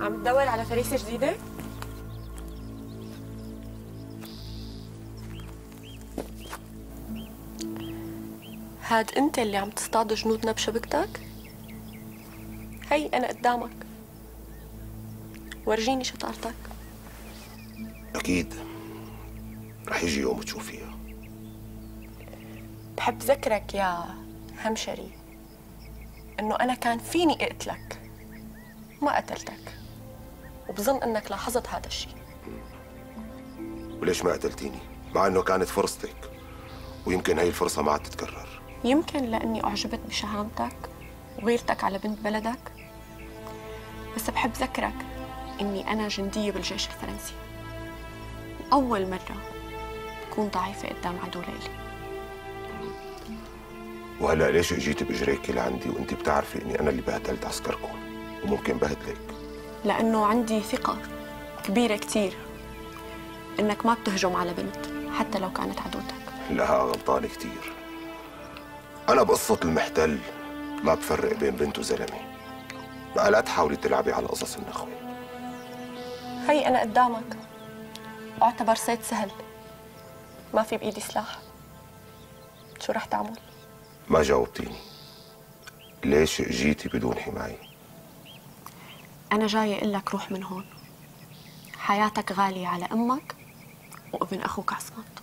عم تدور على فريسة جديدة؟ هاد انت اللي عم تصطاد جنودنا بشبكتك؟ هي أنا قدامك. ورجيني شطارتك أكيد. رح يجي يوم تشوفيها. بحب ذكرك يا همشري. إنه أنا كان فيني اقتلك ما قتلتك. وبظن إنك لاحظت هذا الشيء. وليش ما قتلتيني؟ مع إنه كانت فرصتك. ويمكن هي الفرصة ما عاد تتكرر. يمكن لأني أعجبت بشهامتك وغيرتك على بنت بلدك. بس بحب ذكرك إني أنا جندية بالجيش الفرنسي. واول مرة بكون ضعيفة قدام عدو لإلي وهلأ ليش اجيتي بإجريكي لعندي وانت بتعرفي إني أنا اللي بهدلت عسكركم؟ وممكن بهدلك لأنه عندي ثقة كبيرة كتير إنك ما بتهجم على بنت حتى لو كانت عدوتك. لا غلطان كتير. أنا بقصة المحتل ما بفرق بين بنت وزلمة. بقى لا تحاولي تلعبي على قصص النخوة. هي أنا قدامك. أعتبر صيد سهل. ما في بإيدي سلاح. شو رح تعمل؟ ما جاوبتيني. ليش اجيتي بدون حماية؟ أنا جاية أقول لك روح من هون. حياتك غالية على أمك وابن أخوك عصمت